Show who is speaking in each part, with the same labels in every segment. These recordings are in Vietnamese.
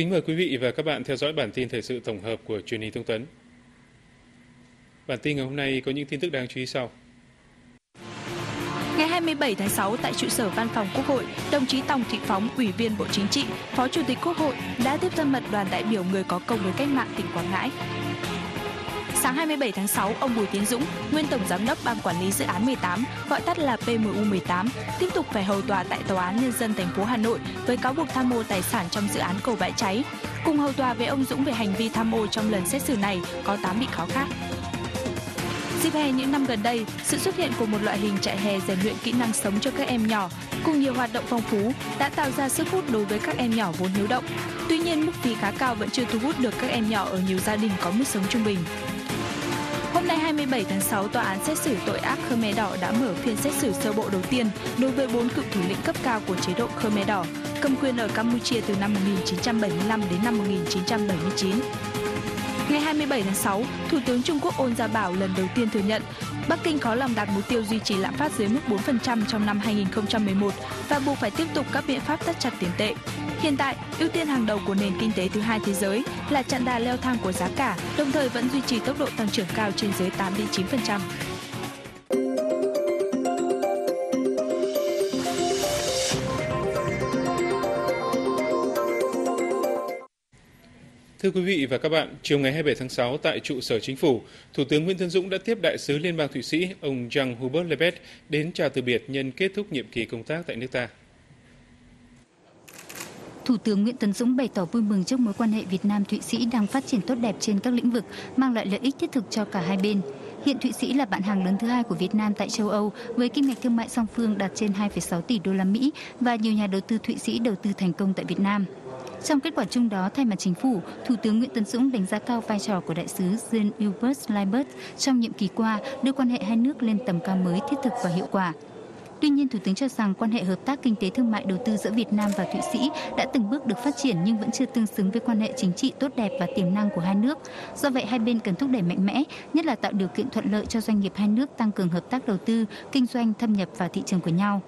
Speaker 1: Kính mời quý vị và các bạn theo dõi bản tin thời sự tổng hợp của truyền hình thông tấn. Bản tin ngày hôm nay có những tin tức đáng chú ý sau.
Speaker 2: Ngày 27 tháng 6 tại trụ sở Văn phòng Quốc hội, đồng chí Tòng Thị Phóng, Ủy viên Bộ Chính trị, Phó Chủ tịch Quốc hội đã tiếp thân mật đoàn đại biểu người có công với cách mạng tỉnh Quảng Ngãi. Sáng 27 tháng 6, ông Bùi Tiến Dũng, nguyên tổng giám đốc Ban quản lý dự án 18, gọi tắt là PMU 18, tiếp tục phải hầu tòa tại Tòa án nhân dân thành phố Hà Nội với cáo buộc tham mô tài sản trong dự án cầu bãi cháy. Cùng hầu tòa với ông Dũng về hành vi tham mô trong lần xét xử này có 8 bị cáo khác. Dịp hè những năm gần đây, sự xuất hiện của một loại hình trại hè rèn luyện kỹ năng sống cho các em nhỏ cùng nhiều hoạt động phong phú đã tạo ra sức hút đối với các em nhỏ vốn hiếu động. Tuy nhiên, mức phí khá cao vẫn chưa thu hút được các em nhỏ ở nhiều gia đình có mức sống trung bình ngày nay 27 tháng 6, tòa án xét xử tội ác Khmer Đỏ đã mở phiên xét xử sơ bộ đầu tiên đối với bốn cựu thủ lĩnh cấp cao của chế độ Khmer Đỏ, cầm quyền ở Campuchia từ năm 1975 đến năm 1979. Ngày 27 tháng 6, Thủ tướng Trung Quốc Ôn Gia Bảo lần đầu tiên thừa nhận Bắc Kinh khó lòng đạt mục tiêu duy trì lạm phát dưới mức 4% trong năm 2011 và buộc phải tiếp tục các biện pháp thắt chặt tiền tệ. Hiện tại, ưu tiên hàng đầu của nền kinh tế thứ hai thế giới là chặn đà leo thang của giá cả, đồng thời vẫn duy trì tốc độ tăng trưởng cao trên dưới 8 đến 9%.
Speaker 1: Thưa quý vị và các bạn, chiều ngày 27 tháng 6 tại trụ sở chính phủ, Thủ tướng Nguyễn Tân Dũng đã tiếp đại sứ Liên bang Thụy Sĩ ông Jean Hubert Lebet đến chào từ biệt nhân kết thúc nhiệm kỳ công tác tại nước ta.
Speaker 3: Thủ tướng Nguyễn Tấn Dũng bày tỏ vui mừng trước mối quan hệ Việt Nam Thụy Sĩ đang phát triển tốt đẹp trên các lĩnh vực, mang lại lợi ích thiết thực cho cả hai bên. Hiện Thụy Sĩ là bạn hàng lớn thứ hai của Việt Nam tại châu Âu với kim ngạch thương mại song phương đạt trên 2,6 tỷ đô la Mỹ và nhiều nhà đầu tư Thụy Sĩ đầu tư thành công tại Việt Nam. Trong kết quả chung đó, thay mặt chính phủ, Thủ tướng Nguyễn Tấn Dũng đánh giá cao vai trò của đại sứ Jean Hubert Leibert trong nhiệm kỳ qua, đưa quan hệ hai nước lên tầm cao mới thiết thực và hiệu quả. Tuy nhiên, Thủ tướng cho rằng quan hệ hợp tác kinh tế thương mại đầu tư giữa Việt Nam và Thụy Sĩ đã từng bước được phát triển nhưng vẫn chưa tương xứng với quan hệ chính trị tốt đẹp và tiềm năng của hai nước. Do vậy, hai bên cần thúc đẩy mạnh mẽ, nhất là tạo điều kiện thuận lợi cho doanh nghiệp hai nước tăng cường hợp tác đầu tư, kinh doanh, thâm nhập vào thị trường của nhau.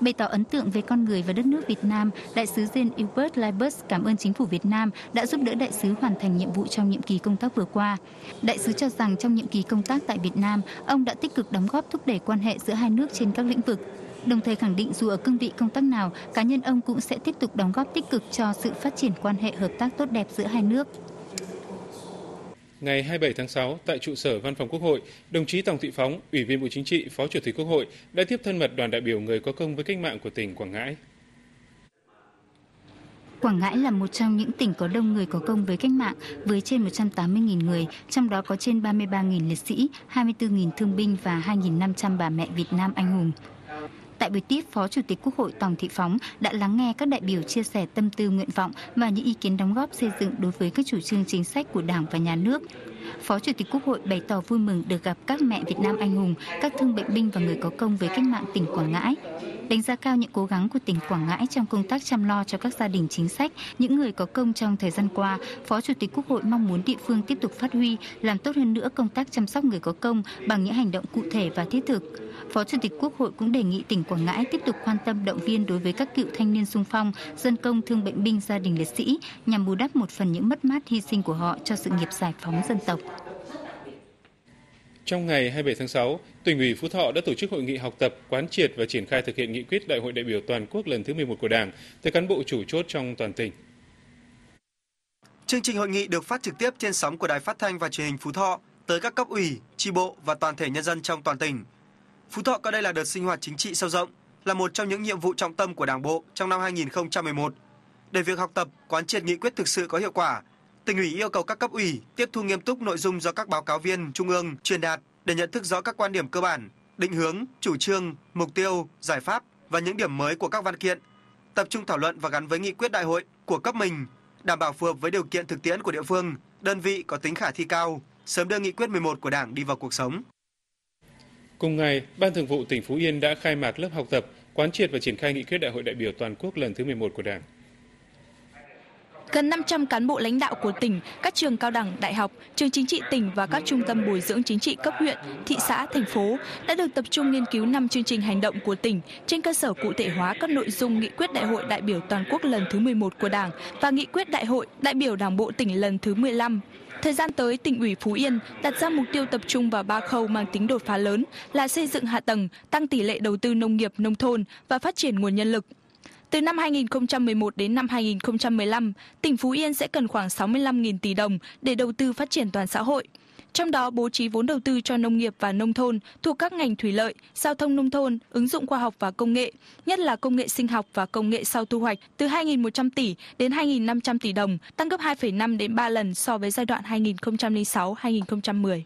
Speaker 3: Bày tỏ ấn tượng về con người và đất nước Việt Nam, đại sứ Jean Hubert Leibert cảm ơn chính phủ Việt Nam đã giúp đỡ đại sứ hoàn thành nhiệm vụ trong nhiệm kỳ công tác vừa qua. Đại sứ cho rằng trong nhiệm kỳ công tác tại Việt Nam, ông đã tích cực đóng góp thúc đẩy quan hệ giữa hai nước trên các lĩnh vực. Đồng thời khẳng định dù ở cương vị công tác nào, cá nhân ông cũng sẽ tiếp tục đóng góp tích cực cho sự phát triển quan hệ hợp tác tốt đẹp giữa hai nước.
Speaker 1: Ngày 27 tháng 6, tại trụ sở Văn phòng Quốc hội, đồng chí Tòng Thị Phóng, Ủy viên Bộ Chính trị, Phó Chủ tịch Quốc hội đã tiếp thân mật đoàn đại biểu người có công với cách mạng của tỉnh Quảng Ngãi.
Speaker 3: Quảng Ngãi là một trong những tỉnh có đông người có công với cách mạng với trên 180.000 người, trong đó có trên 33.000 liệt sĩ, 24.000 thương binh và 2.500 bà mẹ Việt Nam anh hùng. Tại buổi tiếp, Phó Chủ tịch Quốc hội Tòng Thị Phóng đã lắng nghe các đại biểu chia sẻ tâm tư nguyện vọng và những ý kiến đóng góp xây dựng đối với các chủ trương chính sách của Đảng và Nhà nước. Phó Chủ tịch Quốc hội bày tỏ vui mừng được gặp các mẹ Việt Nam anh hùng, các thương bệnh binh và người có công với cách mạng tỉnh Quảng Ngãi. Đánh giá cao những cố gắng của tỉnh Quảng Ngãi trong công tác chăm lo cho các gia đình chính sách, những người có công trong thời gian qua, Phó Chủ tịch Quốc hội mong muốn địa phương tiếp tục phát huy, làm tốt hơn nữa công tác chăm sóc người có công bằng những hành động cụ thể và thiết thực. Phó Chủ tịch Quốc hội cũng đề nghị tỉnh Quảng Ngãi tiếp tục quan tâm động viên đối với các cựu thanh niên sung phong, dân công thương bệnh binh gia đình liệt sĩ nhằm bù đắp một phần những mất mát hy sinh của họ cho sự nghiệp giải phóng dân tộc.
Speaker 1: Trong ngày 27 tháng 6, tỉnh ủy Phú Thọ đã tổ chức hội nghị học tập, quán triệt và triển khai thực hiện nghị quyết Đại hội đại biểu toàn quốc lần thứ 11 của Đảng tới cán bộ chủ chốt trong toàn tỉnh.
Speaker 4: Chương trình hội nghị được phát trực tiếp trên sóng của Đài Phát thanh và Truyền hình Phú Thọ tới các cấp ủy, tri bộ và toàn thể nhân dân trong toàn tỉnh. Phú Thọ coi đây là đợt sinh hoạt chính trị sâu rộng, là một trong những nhiệm vụ trọng tâm của Đảng bộ trong năm 2011. Để việc học tập, quán triệt nghị quyết thực sự có hiệu quả, tỉnh ủy yêu cầu các cấp ủy tiếp thu nghiêm túc nội dung do các báo cáo viên trung ương truyền đạt để nhận thức rõ các quan điểm cơ bản, định hướng, chủ trương, mục tiêu, giải pháp và những điểm mới của các văn kiện, tập trung thảo luận và gắn với nghị quyết đại hội của cấp mình, đảm bảo phù hợp với điều kiện thực tiễn của địa phương, đơn vị có tính khả thi cao, sớm đưa nghị quyết 11 của Đảng đi vào cuộc sống.
Speaker 1: Cùng ngày, Ban Thường vụ tỉnh Phú Yên đã khai mạc lớp học tập, quán triệt và triển khai nghị quyết Đại hội đại biểu toàn quốc lần thứ 11 của Đảng.
Speaker 2: Gần 500 cán bộ lãnh đạo của tỉnh, các trường cao đẳng, đại học, trường chính trị tỉnh và các trung tâm bồi dưỡng chính trị cấp huyện, thị xã, thành phố đã được tập trung nghiên cứu 5 chương trình hành động của tỉnh trên cơ sở cụ thể hóa các nội dung nghị quyết đại hội đại biểu toàn quốc lần thứ 11 của Đảng và nghị quyết đại hội đại biểu Đảng bộ tỉnh lần thứ 15. Thời gian tới, tỉnh ủy Phú Yên đặt ra mục tiêu tập trung vào ba khâu mang tính đột phá lớn là xây dựng hạ tầng, tăng tỷ lệ đầu tư nông nghiệp, nông thôn và phát triển nguồn nhân lực. Từ năm 2011 đến năm 2015, tỉnh Phú Yên sẽ cần khoảng 65.000 tỷ đồng để đầu tư phát triển toàn xã hội. Trong đó bố trí vốn đầu tư cho nông nghiệp và nông thôn thuộc các ngành thủy lợi, giao thông nông thôn, ứng dụng khoa học và công nghệ, nhất là công nghệ sinh học và công nghệ sau thu hoạch từ 2.100 tỷ đến 2.500 tỷ đồng, tăng gấp 2,5 đến 3 lần so với giai đoạn 2006-2010.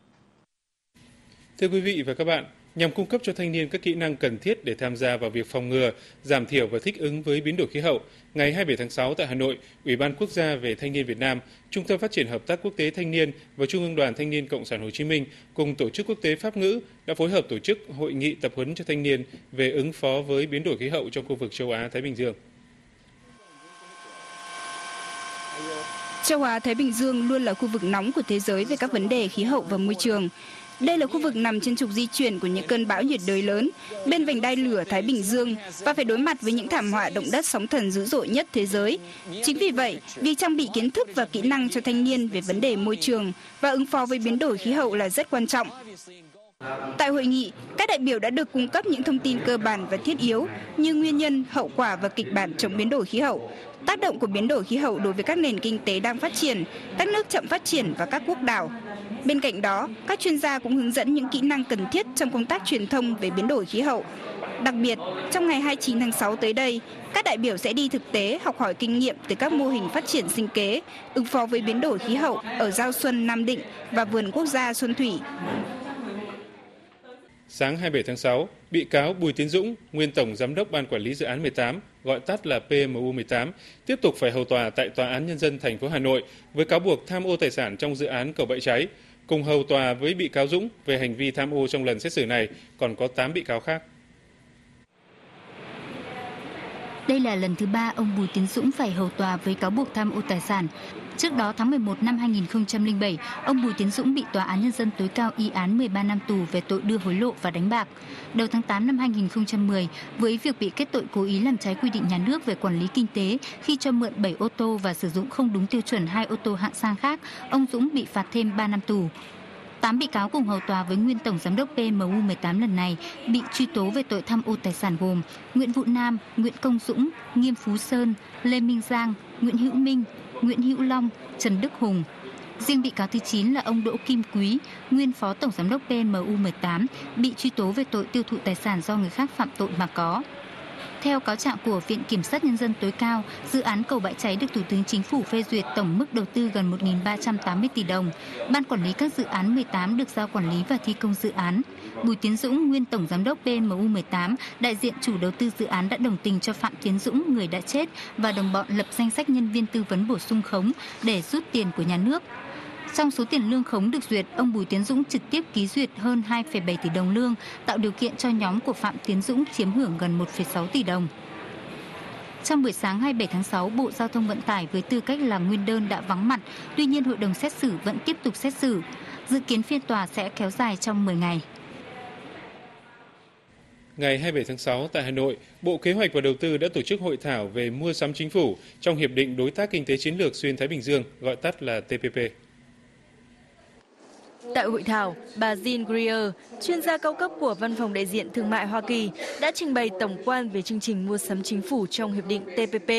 Speaker 1: Thưa quý vị và các bạn, nhằm cung cấp cho thanh niên các kỹ năng cần thiết để tham gia vào việc phòng ngừa, giảm thiểu và thích ứng với biến đổi khí hậu. Ngày 27 tháng 6 tại Hà Nội, Ủy ban Quốc gia về Thanh niên Việt Nam, Trung tâm Phát triển Hợp tác Quốc tế Thanh niên và Trung ương Đoàn Thanh niên Cộng sản Hồ Chí Minh cùng Tổ chức Quốc tế Pháp ngữ đã phối hợp tổ chức hội nghị tập huấn cho thanh niên về ứng phó với biến đổi khí hậu trong khu vực châu Á-Thái Bình Dương.
Speaker 5: Châu Á-Thái Bình Dương luôn là khu vực nóng của thế giới về các vấn đề khí hậu và môi trường. Đây là khu vực nằm trên trục di chuyển của những cơn bão nhiệt đới lớn bên vành đai lửa Thái Bình Dương và phải đối mặt với những thảm họa động đất sóng thần dữ dội nhất thế giới. Chính vì vậy, việc trang bị kiến thức và kỹ năng cho thanh niên về vấn đề môi trường và ứng phó với biến đổi khí hậu là rất quan trọng. Tại hội nghị, các đại biểu đã được cung cấp những thông tin cơ bản và thiết yếu như nguyên nhân, hậu quả và kịch bản chống biến đổi khí hậu, tác động của biến đổi khí hậu đối với các nền kinh tế đang phát triển, các nước chậm phát triển và các quốc đảo. Bên cạnh đó, các chuyên gia cũng hướng dẫn những kỹ năng cần thiết trong công tác truyền thông về biến đổi khí hậu. Đặc biệt, trong ngày 29 tháng 6 tới đây, các đại biểu sẽ đi thực tế học hỏi kinh nghiệm từ các mô hình phát triển sinh kế, ứng phó với biến đổi khí hậu ở Giao Xuân, Nam Định và Vườn Quốc gia Xuân Thủy.
Speaker 1: Sáng 27 tháng 6, bị cáo Bùi Tiến Dũng, nguyên Tổng Giám đốc Ban Quản lý Dự án 18, gọi tắt là PMU 18, tiếp tục phải hầu tòa tại Tòa án Nhân dân thành phố Hà Nội với cáo buộc tham ô tài sản trong dự án cầu Bãi Cháy. Cùng hầu tòa với bị cáo Dũng về hành vi tham ô trong lần xét xử này, còn có 8 bị cáo khác.
Speaker 3: Đây là lần thứ ba ông Bùi Tiến Dũng phải hầu tòa với cáo buộc tham ô tài sản. Trước đó tháng 11 năm 2007, ông Bùi Tiến Dũng bị Tòa án Nhân dân tối cao y án 13 năm tù về tội đưa hối lộ và đánh bạc. Đầu tháng 8 năm 2010, với việc bị kết tội cố ý làm trái quy định nhà nước về quản lý kinh tế khi cho mượn 7 ô tô và sử dụng không đúng tiêu chuẩn hai ô tô hạng sang khác, ông Dũng bị phạt thêm 3 năm tù. 8 bị cáo cùng hầu tòa với nguyên tổng giám đốc PMU 18 lần này bị truy tố về tội tham ô tài sản gồm Nguyễn Vũ Nam, Nguyễn Công Dũng, Nghiêm Phú Sơn, Lê Minh Giang, Nguyễn Hữu Minh, Nguyễn Hữu Long, Trần Đức Hùng. Riêng bị cáo thứ 9 là ông Đỗ Kim Quý, nguyên phó tổng giám đốc PMU 18, bị truy tố về tội tiêu thụ tài sản do người khác phạm tội mà có. Theo cáo trạng của Viện Kiểm sát Nhân dân tối cao, dự án cầu bãi cháy được Thủ tướng Chính phủ phê duyệt tổng mức đầu tư gần 1.380 tỷ đồng. Ban quản lý các dự án 18 được giao quản lý và thi công dự án. Bùi Tiến Dũng, nguyên Tổng Giám đốc BMU 18, đại diện chủ đầu tư dự án đã đồng tình cho Phạm Tiến Dũng, người đã chết, và đồng bọn lập danh sách nhân viên tư vấn bổ sung khống để rút tiền của nhà nước. Trong số tiền lương khống được duyệt, ông Bùi Tiến Dũng trực tiếp ký duyệt hơn 2,7 tỷ đồng lương, tạo điều kiện cho nhóm của Phạm Tiến Dũng chiếm hưởng gần 1,6 tỷ đồng. Trong buổi sáng 27 tháng 6, Bộ Giao thông Vận tải với tư cách là nguyên đơn đã vắng mặt, tuy nhiên hội đồng xét xử vẫn tiếp tục xét xử. Dự kiến phiên tòa sẽ kéo dài trong 10 ngày.
Speaker 1: Ngày 27 tháng 6 tại Hà Nội, Bộ Kế hoạch và Đầu tư đã tổ chức hội thảo về mua sắm chính phủ trong Hiệp định Đối tác Kinh tế Chiến lược Xuyên Thái Bình Dương, gọi tắt là TPP.
Speaker 6: Tại hội thảo, bà Jean Greer, chuyên gia cao cấp của Văn phòng đại diện Thương mại Hoa Kỳ, đã trình bày tổng quan về chương trình mua sắm chính phủ trong Hiệp định TPP.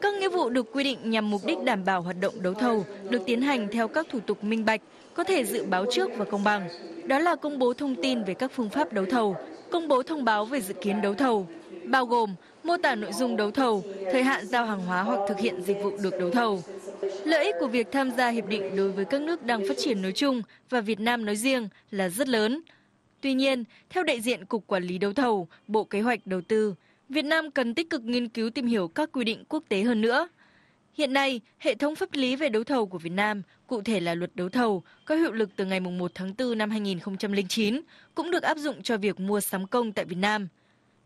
Speaker 6: Các nghĩa vụ được quy định nhằm mục đích đảm bảo hoạt động đấu thầu được tiến hành theo các thủ tục minh bạch, có thể dự báo trước và công bằng. Đó là công bố thông tin về các phương pháp đấu thầu, công bố thông báo về dự kiến đấu thầu, bao gồm mô tả nội dung đấu thầu, thời hạn giao hàng hóa hoặc thực hiện dịch vụ được đấu thầu. Lợi ích của việc tham gia hiệp định đối với các nước đang phát triển nói chung và Việt Nam nói riêng là rất lớn. Tuy nhiên, theo đại diện Cục Quản lý Đấu thầu, Bộ Kế hoạch Đầu tư, Việt Nam cần tích cực nghiên cứu tìm hiểu các quy định quốc tế hơn nữa. Hiện nay, hệ thống pháp lý về đấu thầu của Việt Nam, cụ thể là luật đấu thầu, có hiệu lực từ ngày 1 tháng 4 năm 2009, cũng được áp dụng cho việc mua sắm công tại Việt Nam.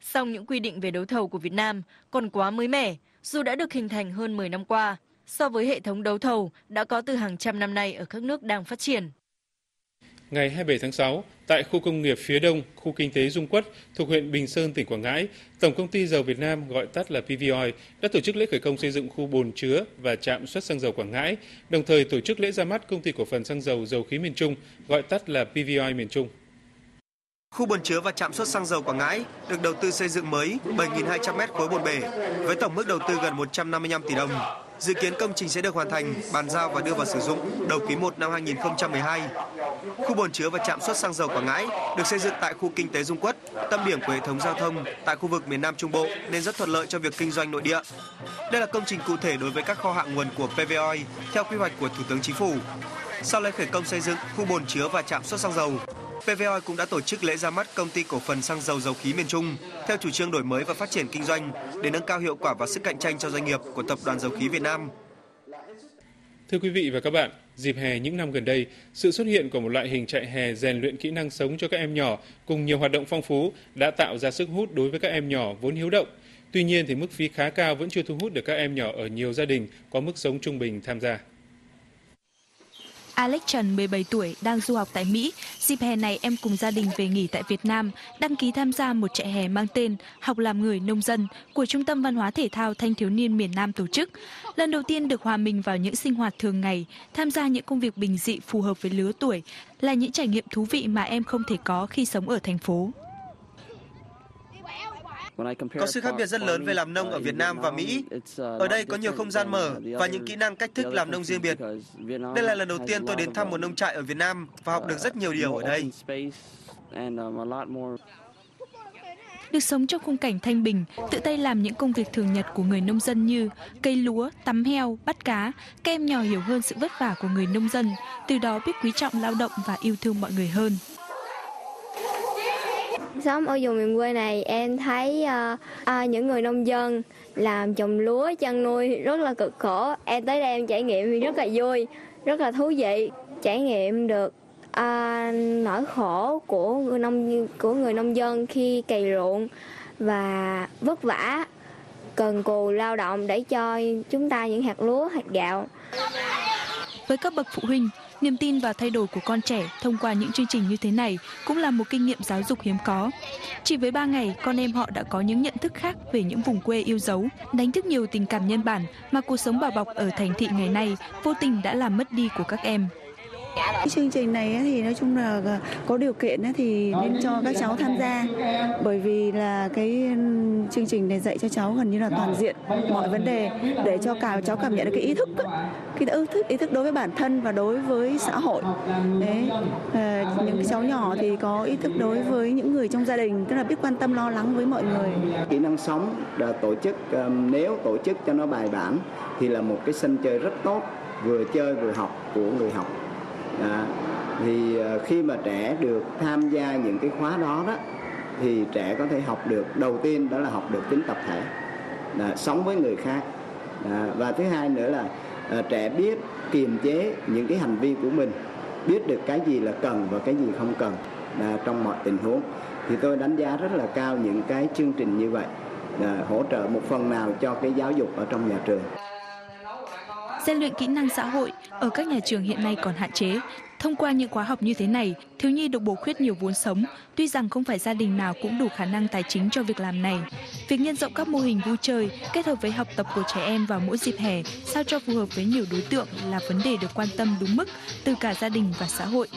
Speaker 6: Song những quy định về đấu thầu của Việt Nam còn quá mới mẻ, dù đã được hình thành hơn 10 năm qua so với hệ thống đấu thầu đã có từ hàng trăm năm nay ở các nước đang phát triển.
Speaker 1: Ngày 27 tháng 6, tại khu công nghiệp phía đông, khu kinh tế Dung Quất thuộc huyện Bình Sơn, tỉnh Quảng Ngãi, Tổng công ty dầu Việt Nam gọi tắt là PVOI đã tổ chức lễ khởi công xây dựng khu bồn chứa và trạm xuất xăng dầu Quảng Ngãi, đồng thời tổ chức lễ ra mắt công ty cổ phần xăng dầu dầu khí miền Trung, gọi tắt là PVOI miền Trung.
Speaker 4: Khu bồn chứa và trạm xuất xăng dầu Quảng Ngãi được đầu tư xây dựng mới 7.200 m khối bồn bể với tổng mức đầu tư gần 155 tỷ đồng. Dự kiến công trình sẽ được hoàn thành, bàn giao và đưa vào sử dụng đầu quý 1 năm 2012. Khu bồn chứa và trạm xuất xăng dầu Quảng Ngãi được xây dựng tại khu kinh tế Dung Quất, tâm điểm của hệ thống giao thông tại khu vực miền Nam Trung Bộ nên rất thuận lợi cho việc kinh doanh nội địa. Đây là công trình cụ thể đối với các kho hạ nguồn của PVOI theo quy hoạch của Thủ tướng Chính phủ. Sau lễ khởi công xây dựng khu bồn chứa và trạm xuất xăng dầu, PVOI cũng đã tổ chức lễ ra mắt công ty cổ phần xăng dầu dầu khí miền Trung theo chủ trương đổi mới và phát triển kinh doanh để nâng cao hiệu quả và sức cạnh tranh cho doanh nghiệp của tập đoàn dầu khí Việt Nam.
Speaker 1: Thưa quý vị và các bạn, dịp hè những năm gần đây, sự xuất hiện của một loại hình chạy hè rèn luyện kỹ năng sống cho các em nhỏ cùng nhiều hoạt động phong phú đã tạo ra sức hút đối với các em nhỏ vốn hiếu động. Tuy nhiên thì mức phí khá cao vẫn chưa thu hút được các em nhỏ ở nhiều gia đình có mức sống trung bình tham gia.
Speaker 2: Alex Trần, 17 tuổi, đang du học tại Mỹ. Dịp hè này em cùng gia đình về nghỉ tại Việt Nam, đăng ký tham gia một trại hè mang tên Học làm người nông dân của Trung tâm Văn hóa Thể thao Thanh thiếu niên miền Nam tổ chức. Lần đầu tiên được hòa mình vào những sinh hoạt thường ngày, tham gia những công việc bình dị phù hợp với lứa tuổi là những trải nghiệm thú vị mà em không thể có khi sống ở thành phố.
Speaker 4: Có sự khác biệt rất lớn về làm nông ở Việt Nam và Mỹ. Ở đây có nhiều không gian mở và những kỹ năng cách thức làm nông riêng biệt. Đây là lần đầu tiên tôi đến thăm một nông trại ở Việt Nam và học được rất nhiều điều ở đây.
Speaker 2: Được sống trong khung cảnh thanh bình, tự tay làm những công việc thường nhật của người nông dân như cây lúa, tắm heo, bắt cá, các em nhỏ hiểu hơn sự vất vả của người nông dân, từ đó biết quý trọng lao động và yêu thương mọi người hơn.
Speaker 7: Sống ở vùng miền quê này em thấy uh, uh, những người nông dân làm trồng lúa, chăn nuôi rất là cực khổ. Em tới đây em trải nghiệm thì rất là vui, rất là thú vị. Trải nghiệm được uh, nỗi khổ của người nông của người nông dân khi cày ruộng và vất vả cần cù lao động để cho chúng ta những hạt lúa, hạt gạo.
Speaker 2: Với các bậc phụ huynh, Niềm tin vào thay đổi của con trẻ thông qua những chương trình như thế này cũng là một kinh nghiệm giáo dục hiếm có. Chỉ với 3 ngày, con em họ đã có những nhận thức khác về những vùng quê yêu dấu, đánh thức nhiều tình cảm nhân bản mà cuộc sống bảo bọc ở thành thị ngày nay vô tình đã làm mất đi của các em.
Speaker 8: Chương trình này thì nói chung là có điều kiện thì nên cho các cháu tham gia. Bởi vì là cái chương trình này dạy cho cháu gần như là toàn diện mọi vấn đề để cho cả cháu cảm nhận được cái ý thức cái ý thức ý thức đối với bản thân và đối với xã hội. Đấy ờ, những cháu nhỏ thì có ý thức đối với những người trong gia đình, tức là biết quan tâm, lo lắng với mọi người.
Speaker 9: Kỹ năng sống đã tổ chức nếu tổ chức cho nó bài bản thì là một cái sân chơi rất tốt, vừa chơi vừa học của người học à, thì ờ, khi mà trẻ được tham gia những cái khóa đó đó thì trẻ có thể học được đầu tiên đó là học được tính tập thể à, sống với người khác. À, và thứ hai nữa là à, trẻ biết kiềm chế những cái hành vi của mình biết được cái gì là cần và cái gì không cần à, trong mọi tình huống. Thì tôi đánh giá rất là cao những cái chương trình như vậy à, hỗ trợ một phần nào cho cái giáo dục ở trong nhà trường
Speaker 2: rèn luyện kỹ năng xã hội ở các nhà trường hiện nay còn hạn chế. Thông qua những khóa học như thế này, thiếu nhi được bổ khuyết nhiều vốn sống, tuy rằng không phải gia đình nào cũng đủ khả năng tài chính cho việc làm này. Việc nhân rộng các mô hình vui chơi kết hợp với học tập của trẻ em vào mỗi dịp hè sao cho phù hợp với nhiều đối tượng là vấn đề được quan tâm đúng mức từ cả gia đình và xã hội.